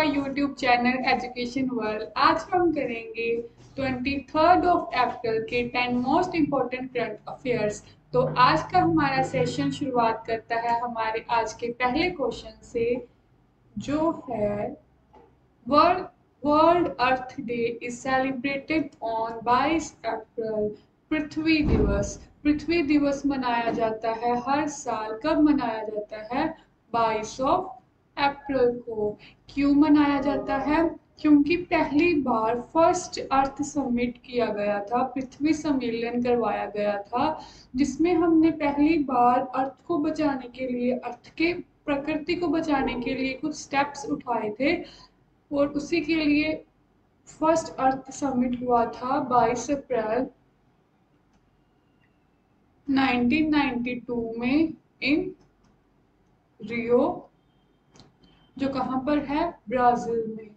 My YouTube channel education world आज हम करेंगे ट्वेंटी थर्ड ऑफ़ अप्रैल के ten most important current affairs तो आज का हमारा सेशन शुरुआत करता है हमारे आज के पहले क्वेश्चन से, जो है world world earth day is celebrated on 22 April पृथ्वी दिवस. पृथ्वी दिवस मनाया जाता है, हर साल कब मनाया जाता है? बाईस ऑफ़ अप्रैल को क्यों मनाया जाता है? क्योंकि पहली बार फ़र्स्ट अर्थ समिट किया गया था, पृथ्वी सम्मेलन करवाया गया था, जिसमें हमने पहली बार अर्थ को बचाने के लिए अर्थ के प्रकृति को बचाने के लिए कुछ स्टेप्स उठाए थे और उसी के लिए फ़र्स्ट अर्थ समिट हुआ था 22 अप्रैल 1992 में इन रियो जो कहाँ पर है? ब्राज़ील में।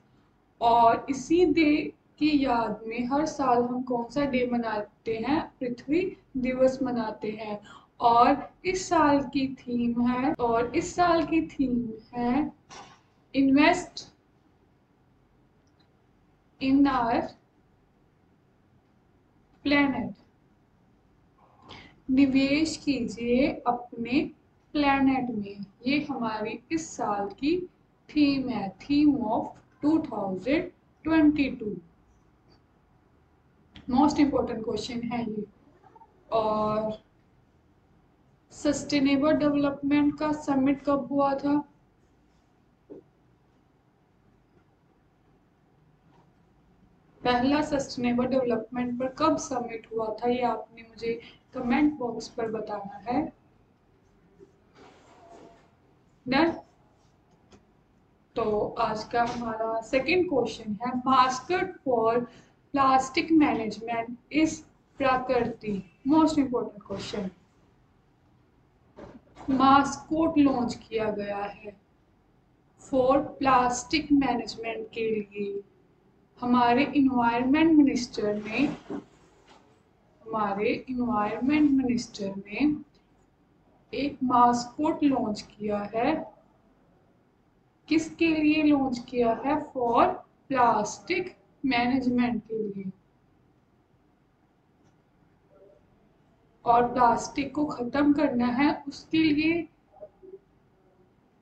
और इसी डे की याद में हर साल हम कौन सा डे मनाते हैं? पृथ्वी दिवस मनाते हैं। और इस साल की थीम है, और इस साल की थीम है इन्वेस्ट इन आर प्लेनेट। निवेश कीजिए अपने प्लेनेट में। ये हमारी इस साल की थीम है theme of 2022 most important question है ये। और सस्टेनेबल डेवलपमेंट का समिट कब हुआ था? पहला सस्टेनेबल डेवलपमेंट पर कब समिट हुआ था ये आपने मुझे कमेंट बॉक्स पर बताना है। डन आज का हमारा सेकंड क्वेश्चन है मास्कट फॉर प्लास्टिक मैनेजमेंट इस Prakriti. Most important question mascot launch किया गया है फॉर प्लास्टिक मैनेजमेंट के लिए। हमारे इन्वायरमेंट मिनिस्टर ने, हमारे इन्वायरमेंट मिनिस्टर ने एक मास्कोट लॉन्च किया है किसके लिए लॉन्च किया है? फॉर प्लास्टिक मैनेजमेंट के लिए। और प्लास्टिक को ख़त्म करना है, उसके लिए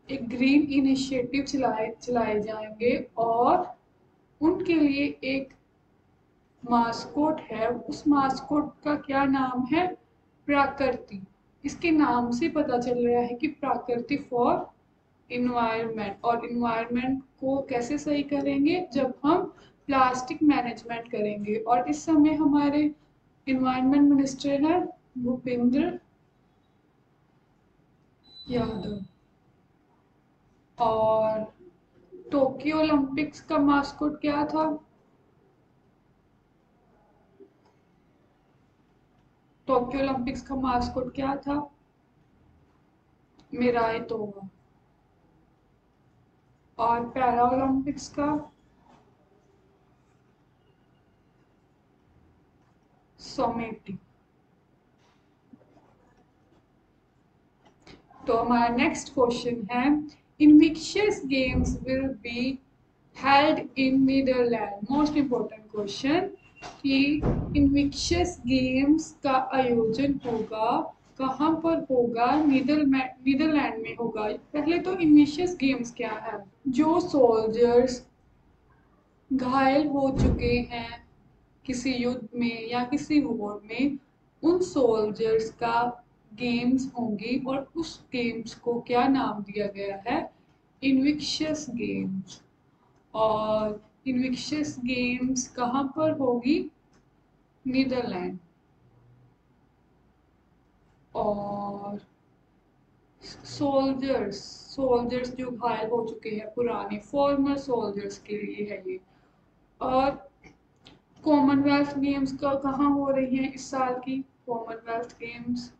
एक ग्रीन इनिशिएटिव चलाए चलाए जाएँगे और उनके लिए एक मास्कोट है। उस मास्कोट का क्या नाम है? प्राकृति। इसके नाम से पता चल रहा है कि प्राकृति फॉर इन्वायरमेंट और इन्वायरमेंट को कैसे सही करेंगे जब हम प्लास्टिक मैनेजमेंट करेंगे? और इस समय हमारे इन्वायरमेंट मिनिस्टर हैं भूपेंद्र यादव। और टोक्यो ओलंपिक्स का मास्कोट क्या था? टोक्यो ओलंपिक्स का मास्कोट क्या था? मिराई तोवा और पैरा ओलंपिक्स का? सोमेटी। तो हमारा नेक्स्ट क्वेश्चन है Invictus games will be held in Netherland most important question कि इनविक्शियस गेम्स का आयोजन होगा कहाँ पर होगा नीदरलैंड में होगा? पहले तो इनिशियस गेम्स क्या है? जो सोल्जर्स घायल हो चुके हैं किसी युद्ध में या किसी वॉर में, उन सोल्जर्स का गेम्स होंगी और उस गेम्स को क्या नाम दिया गया है? इनविक्शियस गेम्स और इनविक्शियस गेम्स कहाँ पर होगी? नीदरलैंड और सोल्जर्स सोल्जर्स जो घायल हो चुके हैं पुराने फॉर्मर सोल्जर्स के लिए है ये। और कॉमनवेल्थ गेम्स का, कहाँ हो रही है इस साल की? कॉमनवेल्थ गेम्स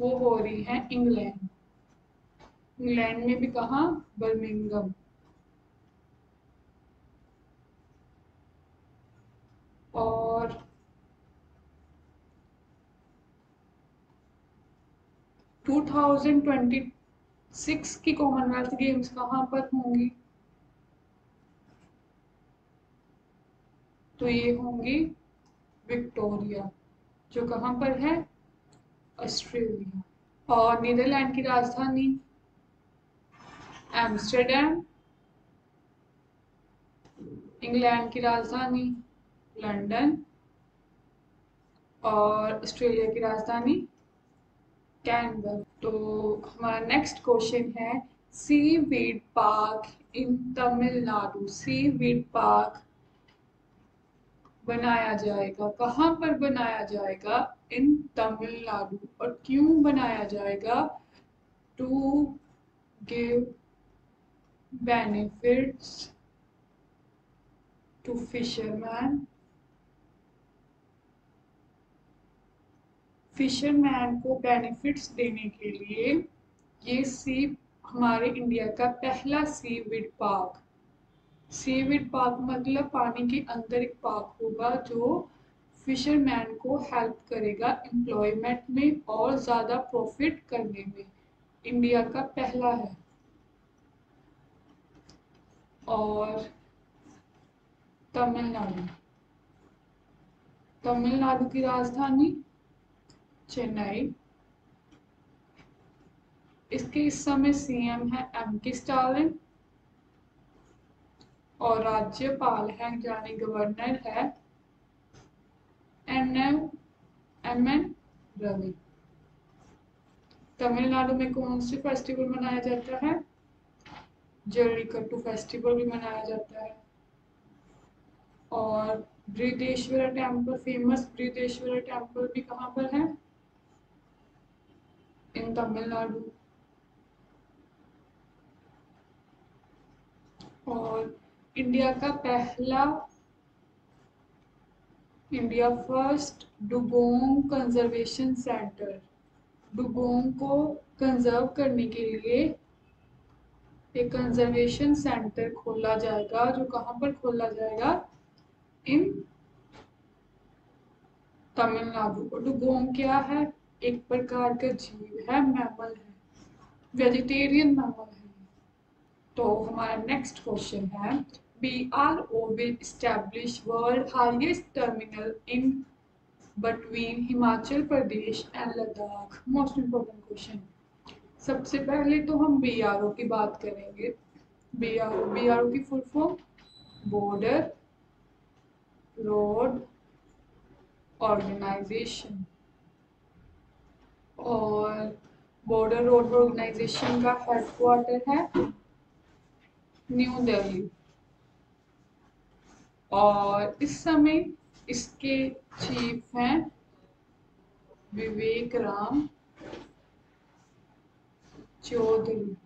वो हो रही है इंग्लैंड। इंग्लैंड में भी कहा? बर्मिंगम। और 2026 सिक्स की कॉमनवेल्थ गेम्स कहाँ पर होंगी? तो ये होंगी विक्टोरिया जो कहाँ पर है? ऑस्ट्रेलिया और नीदरलैंड की राजधानी एम्स्टरडेम इंग्लैंड की राजधानी लंदन और ऑस्ट्रेलिया की राजधानी कैनबर तो हमारा नेक्स्ट क्वेश्चन है seaweed park in Tamil Nadu seaweed park बनाया जाएगा। कहाँ पर बनाया जाएगा? इन तमिलनाडु और क्यों बनाया जाएगा? To give benefits to fisherman fisherman को बेनिफिट्स देने के लिए ये सी हमारे इंडिया का पहला seaweed park seaweed park मतलब पानी के अंदर एक पार्क होगा जो फिशरमैन को हेल्प करेगा एम्प्लॉयमेंट में और ज़्यादा प्रॉफिट करने में। इंडिया का पहला है। और तमिलनाडु। तमिलनाडु की राजधानी चेन्नई। इसके इस समय सीएम है एम के स्टालिन और राज्यपाल है, यानी गवर्नर है N M N Ravi Tamil Nadu में कौन सी फेस्टिवल मनाया जाता है? जल्लीकट्टू फेस्टिवल भी मनाया जाता है। और Brihadeeswara temple famous Brihadeeswara temple भी कहाँ पर है? इन तमिलनाडु और इंडिया का पहला India first dugong conservation centre dugong को कंजर्व करने के लिए एक कंजर्वेशन सेंटर खोला जाएगा, जो कहाँ पर खोला जाएगा? इन तमिलनाडु और डुगोंग क्या है? एक प्रकार का जीव है मैमल है वेजिटेरियन मैमल है। तो हमारा नेक्स्ट क्वेश्चन है B R O will establish world highest terminal in between Himachal Pradesh and Ladakh most important question सबसे पहले तो हम बी आर ओ की बात करेंगे। B R O B R O की full form border road organisation और border road organisation का हेडक्वार्टर है न्यू दिल्ली और इस समय इसके चीफ हैं विवेक राम चौधरी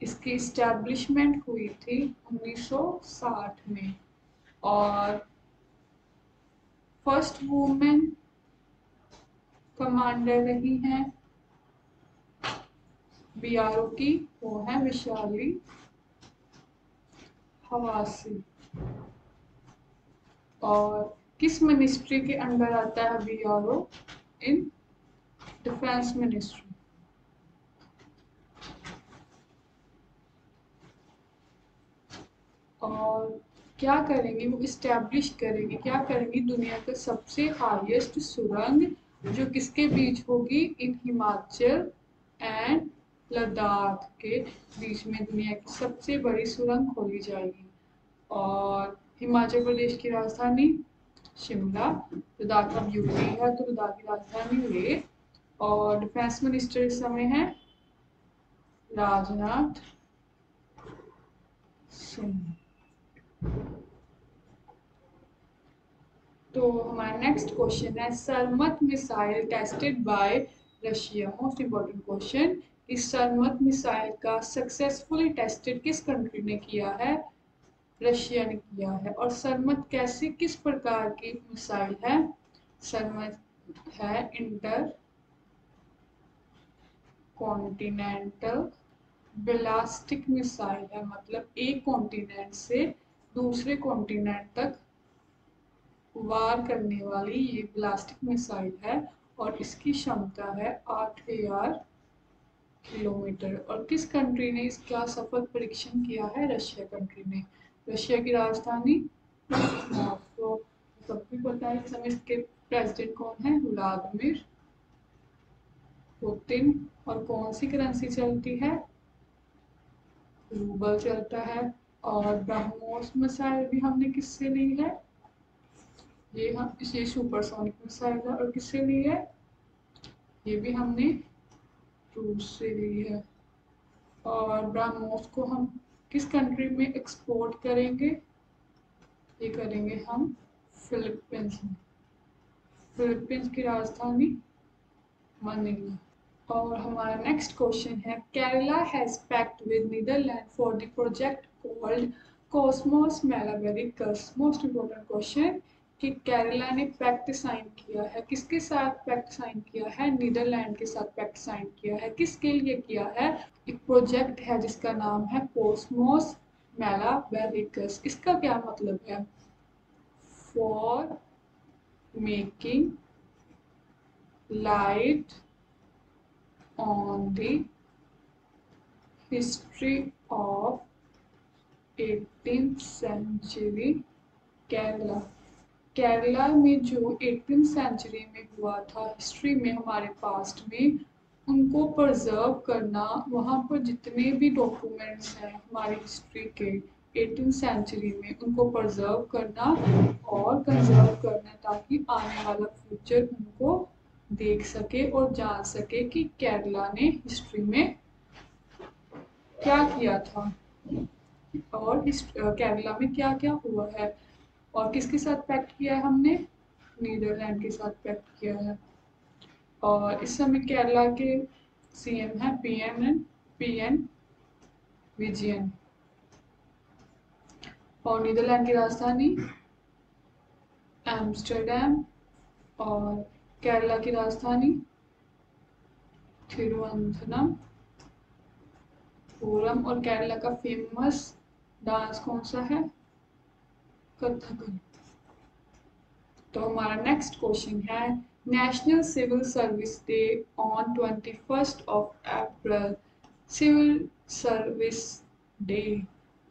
इसकी इस्टेब्लिशमेंट हुई थी 1960 में और फ़र्स्ट वुमेन कमांडर रही हैं। बीआरओ की वो है विशाली हवासी। और किस मिनिस्ट्री के अंडर आता है B R O in defence ministry. और क्या करेंगे? वो इस्टेब्लिश करेंगे। क्या करेंगे? दुनिया का सबसे हाईएस्ट सुरंग जो किसके बीच होगी? इन हिमाचल एंड लद्दाख के बीच में दुनिया की सबसे बड़ी सुरंग खोली जाएगी। और हिमाचल प्रदेश की राजधानी शिमला, लद्दाख अब यूपी है तो लद्दाख की राजधानी ले और डिफेंस मिनिस्टर इस समय है राजनाथ सिंह। तो हमारा नेक्स्ट क्वेश्चन है Sarmat missile tested by Russia most important question इस सरमत मिसाइल का सक्सेसफुली टेस्टेड किस कंट्री ने किया है? रशिया ने किया है। और सरमत कैसे, किस प्रकार की मिसाइल है? सरमत है इंटर कॉन्टिनेंटल बिलास्टिक मिसाइल है। मतलब एक कॉन्टिनेंट से दूसरे कॉन्टिनेंट तक वार करने वाली ये ब्लास्टिक मिसाइल है और इसकी क्षमता है आठ हज़ार किलोमीटर। और किस कंट्री ने इसका सफल परीक्षण किया है? रशिया कंट्री ने। रशिया की राजधानी तो सबको पता है समय इसके प्रेसिडेंट कौन है? Vladimir Putin. और कौन सी करेंसी चलती है? रूबल चलता है। और ब्रह्मोस मिसाइल भी हमने किससे ली है? ये हम ये सुपरसोनिक मिसाइल है और किससे ली है? ये भी हमने रूस से ली है। और ब्रह्मोस को हम किस कंट्री में एक्सपोर्ट करेंगे? ये करेंगे हम फिलीपींस में। फिलीपींस की राजधानी मनीला। और हमारा नेक्स्ट क्वेश्चन है Kerala has pact with Netherland for the project called Cosmos Malabaricus most important question कि केरला ने पैक्ट साइन किया है। किसके साथ पैक्ट साइन किया है? नीदरलैंड के साथ पैक्ट साइन किया है। किसके लिए किया है? एक प्रोजेक्ट है जिसका नाम है कॉस्मोस मेलावेरिकस इसका क्या मतलब है? For making light on the history of 18th century Kerala Kerala में जो 18th सेंचुरी में हुआ था, हिस्ट्री में हमारे पास्ट में, उनको प्रजर्व करना, वहाँ पर जितने भी डॉक्यूमेंट्स हैं हमारी हिस्ट्री के एटीन सेंचुरी में उनको प्रजर्व करना और कंजर्व करना ताकि आने वाला फ्यूचर उनको देख सके और जान सके कि केरला ने हिस्ट्री में क्या किया था। और केरला में क्या क्या हुआ है। और किसके साथ पैक्ट किया है हमने? नीदरलैंड के साथ पैक्ट किया है। और इस समय केरला के सीएम है एन पी एन विजयन और नीदरलैंड की राजधानी एम्स्टरडेम और केरला की राजधानी तिरुवनंतपुरम और केरला का फ़ेमस डांस कौन सा है? कथकली तो हमारा नेक्स्ट क्वेश्चन है national civil service day on twenty first of April civil service day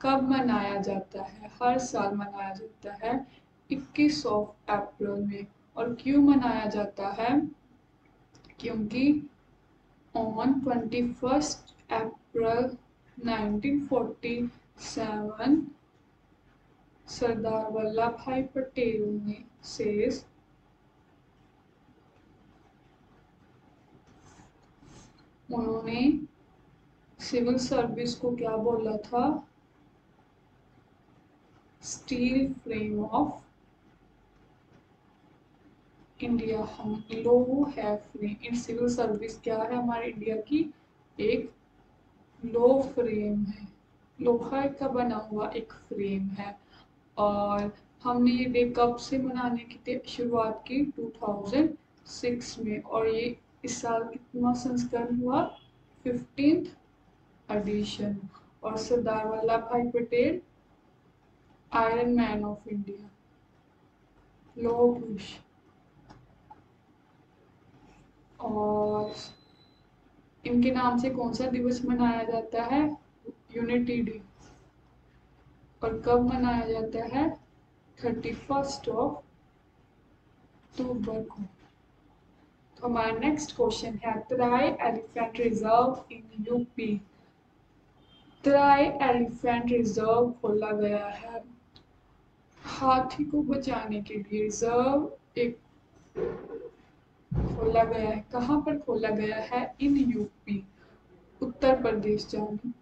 कब मनाया जाता है? हर साल मनाया जाता है 21 ऑफ़ अप्रैल में। और क्यों मनाया जाता है? क्योंकि on twenty first April 1947 Sardar Vallabh Bhai Patel ने से उन्होंने सिविल सर्विस को क्या बोला था? Steel frame of India. हम लो है फ्रेम इन सिविल सर्विस क्या है हमारे इंडिया की? एक लो फ्रेम है। लोहा का बना हुआ एक फ्रेम है। और हमने ये डे कब से मनाने की शुरुआत की 2006 में और ये इस साल कितना संस्करण हुआ फिफ्टींथ एडिशन और Sardar Vallabh Bhai Patel iron man of India लोह और इनके नाम से कौन सा दिवस मनाया जाता है? यूनिटी डे और कब मनाया जाता है? थर्टी फ़र्स्ट ऑफ़ अक्टूबर को। तो हमारा नेक्स्ट क्वेश्चन है, Terai elephant reserve in UP Terai elephant reserve खोला गया है हाथी को बचाने के लिए। रिज़र्व एक खोला गया है। कहाँ पर खोला गया है? इन यूपी उत्तर प्रदेश जानी।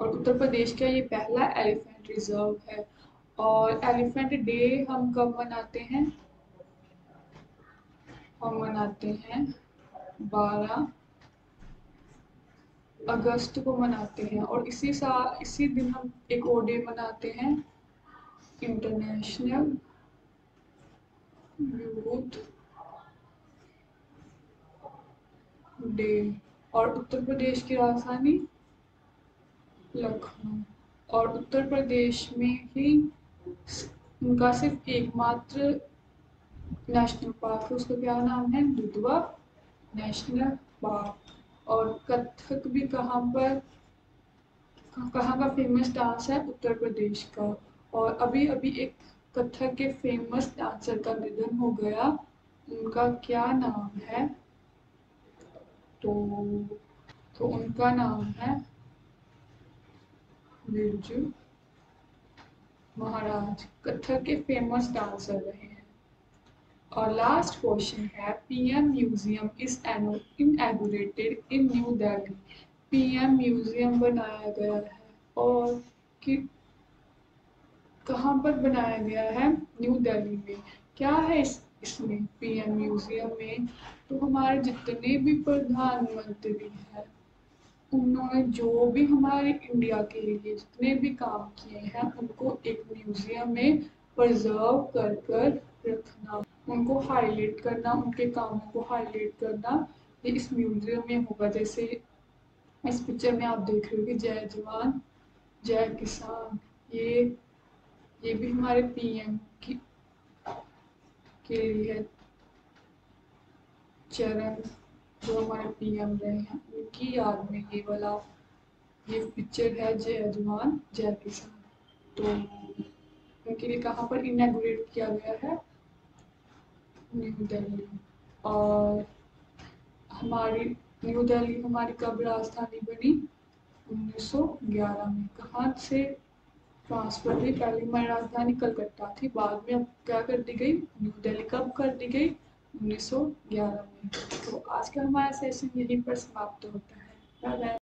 और उत्तर प्रदेश का ये पहला एलिफेंट रिज़र्व है। और एलिफेंट डे हम कब मनाते हैं? हम मनाते हैं 12 अगस्त को मनाते हैं और इसी साल इसी दिन हम एक और डे मनाते हैं, इंटरनेशनल यूथ डे। और उत्तर प्रदेश की राजधानी? लखनऊ और उत्तर प्रदेश में ही उनका सिर्फ़ एकमात्र नेशनल पार्क है। उसका क्या नाम है? दुधवा नेशनल पार्क और कथक भी कहाँ पर, कहाँ का फ़ेमस डांस है? उत्तर प्रदेश का। और अभी अभी एक कथक के फ़ेमस डांसर का निधन हो गया। उनका क्या नाम है? तो तो उनका नाम है बिरजू महाराज कथक के फ़ेमस डांसर रहे हैं। और लास्ट क्वेश्चन है PM museum is inaugurated in New Delhi PM museum बनाया गया है और कि, कहाँ पर बनाया गया है? न्यू दिल्ली में। क्या है इस, इसमें पीएम म्यूज़ियम में? तो हमारे जितने भी प्रधानमंत्री हैं उन्होंने जो भी हमारे इंडिया के लिए जितने भी काम किए हैं, उनको एक म्यूज़ियम में प्रिजर्व कर कर रखना, उनको हाईलाइट करना, उनके कामों को हाईलाइट करना, ये इस म्यूज़ियम में होगा। जैसे इस पिक्चर में आप देख रहे हो कि जय जवान, जय किसान, ये ये भी हमारे पीएम की, के लिए चरण, जो हमारे पीएम रहे हैं। उनकी याद में ये वाला ये पिक्चर है जय जवान जय किसान। तो उनके लिए कहाँ पर इनाग्रेट किया गया है? न्यू दिल्ली और हमारी न्यू दिल्ली हमारी कब राजधानी बनी? 1911 में। कहाँ से ट्रांसफ़र हुई? पहले हमारी राजधानी कलकत्ता थी। बाद में अब क्या कर दी गई? न्यू दिल्ली कब कर दी गई? 1911 में तो आज का हमारा सेशन यहीं पर समाप्त होता है। Bye bye